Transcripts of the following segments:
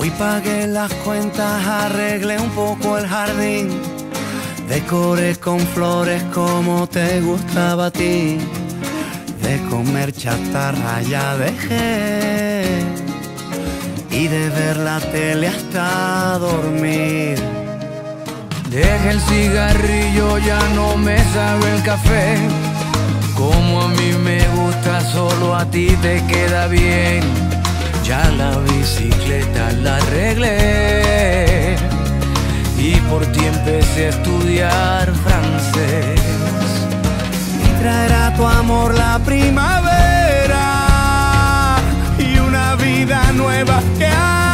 Hoy pagué las cuentas, arreglé un poco el jardín, decoré con flores como te gustaba a ti, de comer chatarra ya dejé y de ver la tele hasta dormir. Deja el cigarrillo, ya no me sabe el café. Como a mí me gusta, solo a ti te queda bien. Ya la bicicleta la arreglé y por ti empecé a estudiar francés. Y traerá tu amor la primavera y una vida nueva que aprender.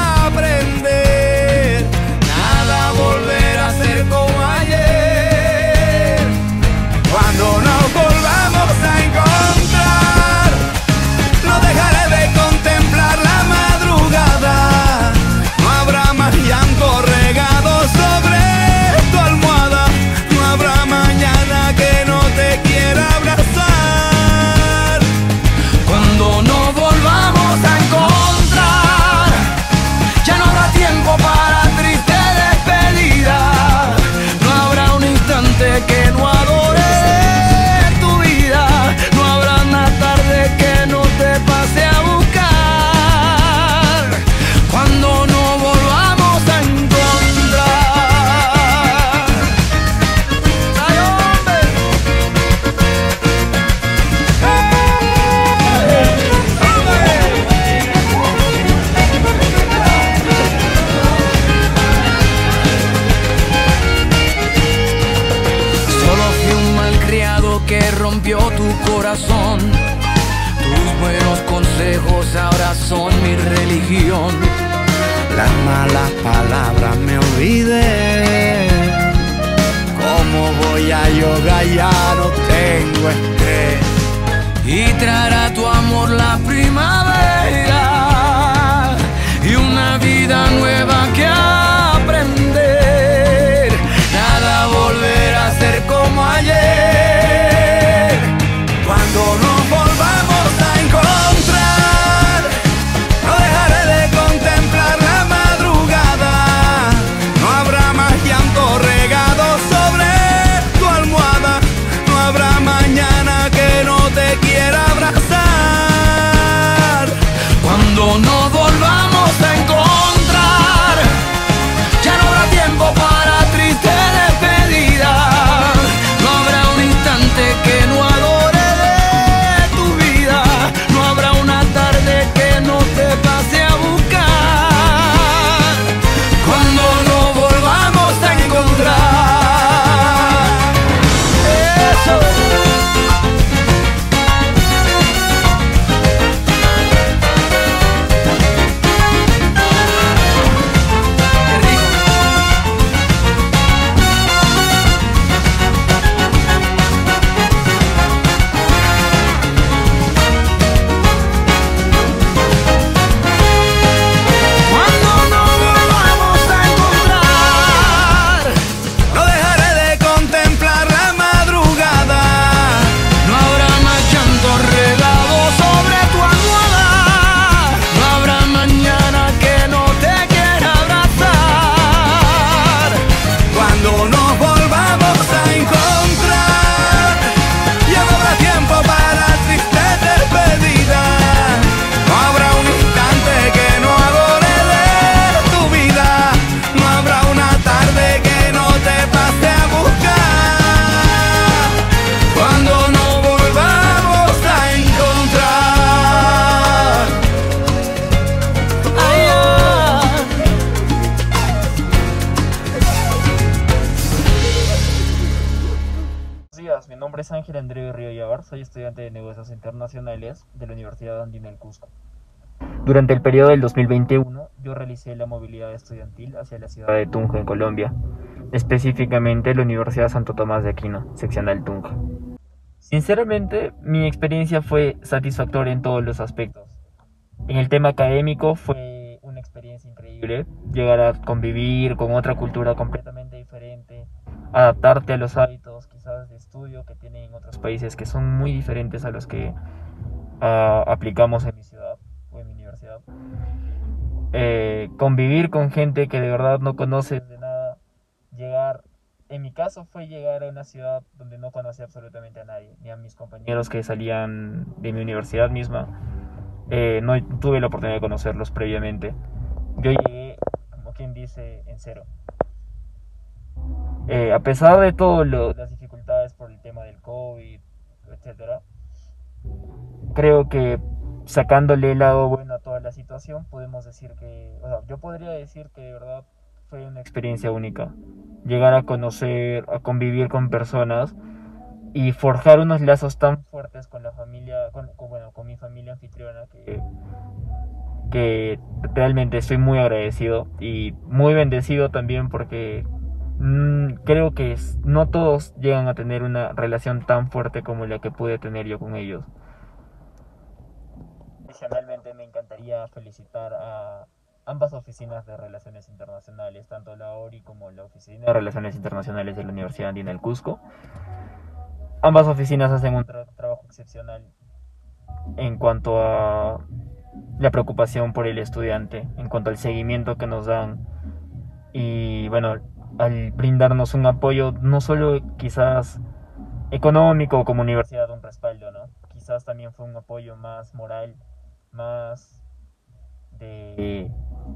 Palabras me olvidé. ¿Cómo voy a yoga? Ya no tengo estrés. Y traerá tu amor la primavera y una vida nueva es Ángel Andrés Río Yavar, soy estudiante de negocios internacionales de la Universidad Andina del Cusco. Durante el periodo del 2021, yo realicé la movilidad estudiantil hacia la ciudad de Tunja, en Colombia, específicamente la Universidad Santo Tomás de Aquino, seccional Tunja. Sinceramente, mi experiencia fue satisfactoria en todos los aspectos. En el tema académico fue una experiencia increíble, llegar a convivir con otra cultura completamente diferente, adaptarte a los hábitos quizás de estudio que tienen otros países que son muy diferentes a los que ah, aplicamos en mi ciudad o en mi universidad. eh, convivir con gente que de verdad no conoces de nada, llegar, en mi caso fue llegar a una ciudad donde no conocía absolutamente a nadie, ni a mis compañeros que salían de mi universidad misma, eh, no tuve la oportunidad de conocerlos previamente. Yo llegué, como quien dice, en cero. Eh, a pesar de todas las dificultades por el tema del COVID, etcétera, creo que sacándole el lado bueno a toda la situación, podemos decir que, o sea, yo podría decir que de verdad fue una experiencia única. Llegar a conocer, a convivir con personas y forjar unos lazos tan fuertes con la familia, con, bueno, con mi familia anfitriona que, que realmente estoy muy agradecido y muy bendecido también porque creo que no todos llegan a tener una relación tan fuerte como la que pude tener yo con ellos. Adicionalmente me encantaría felicitar a ambas oficinas de Relaciones Internacionales, tanto la ORI como la Oficina de Relaciones Internacionales de la Universidad Andina del Cusco. Ambas oficinas hacen un trabajo excepcional en cuanto a la preocupación por el estudiante, en cuanto al seguimiento que nos dan y bueno, al brindarnos un apoyo no solo quizás económico como universidad, un respaldo, ¿no? Quizás también fue un apoyo más moral más de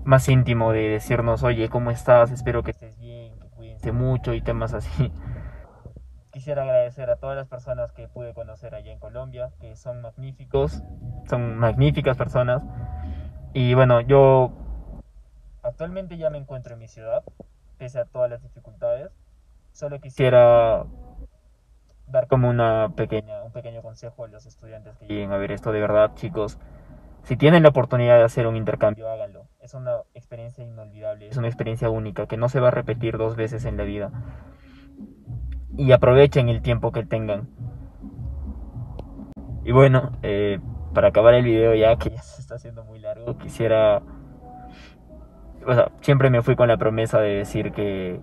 más íntimo de decirnos, oye, ¿cómo estás? Espero que estés bien, que cuídense mucho y temas así. Quisiera agradecer a todas las personas que pude conocer allá en Colombia, que son magníficos, son magníficas personas. Y bueno, yo actualmente ya me encuentro en mi ciudad, pese a todas las dificultades. Solo quisiera dar como una pequeña, un pequeño consejo a los estudiantes que lleguen a ver esto de verdad, chicos si tienen la oportunidad de hacer un intercambio, háganlo. Es una experiencia inolvidable, es una experiencia única que no se va a repetir dos veces en la vida. Y aprovechen el tiempo que tengan. Y bueno, eh, para acabar el video ya que ya se está haciendo muy largo, quisiera... O sea, siempre me fui con la promesa de decir que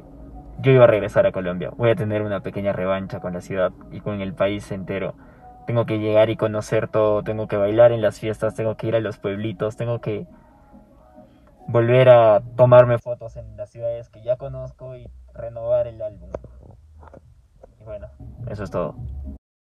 yo iba a regresar a Colombia. Voy a tener una pequeña revancha con la ciudad y con el país entero tengo que llegar y conocer todo, tengo que bailar en las fiestas, tengo que ir a los pueblitos, tengo que volver a tomarme fotos en las ciudades que ya conozco y renovar el álbum. Y bueno, eso es todo.